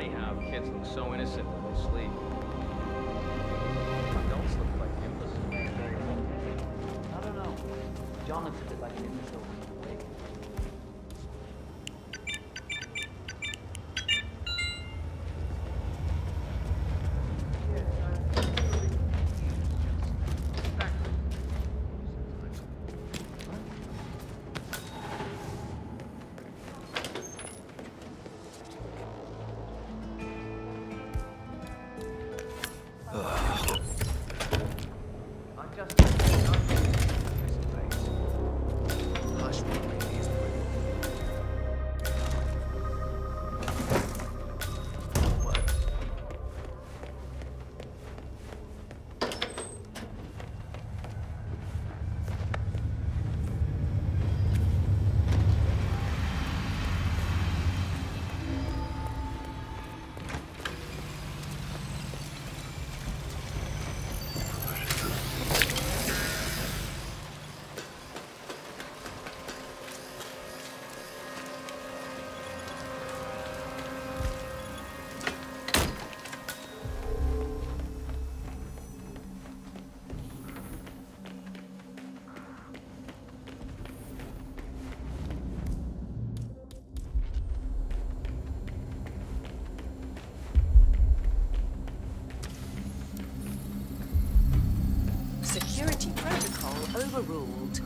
funny how kids look so innocent when they sleep. Adults look like imbeciles. I don't know. John looks a bit like an imbecile Security protocol overruled.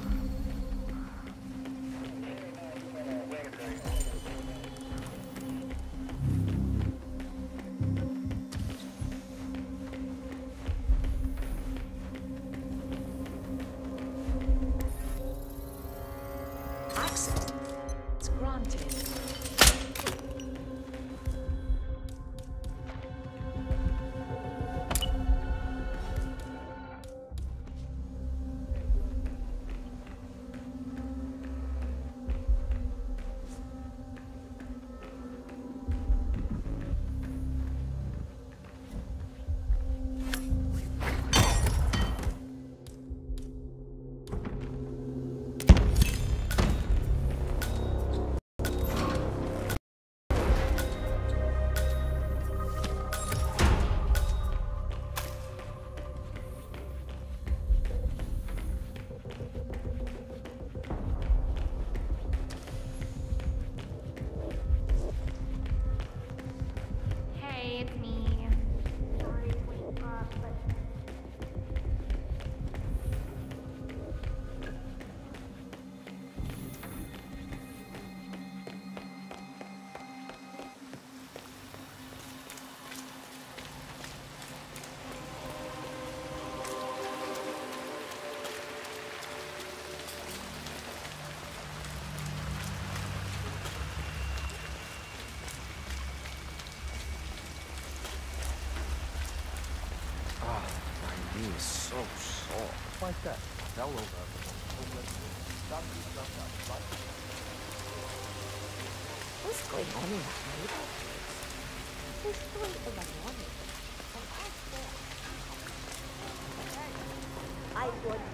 My knee is so sore. Like that. Fell over. What's going on in that neighborhood? It's three in the morning. I thought, I would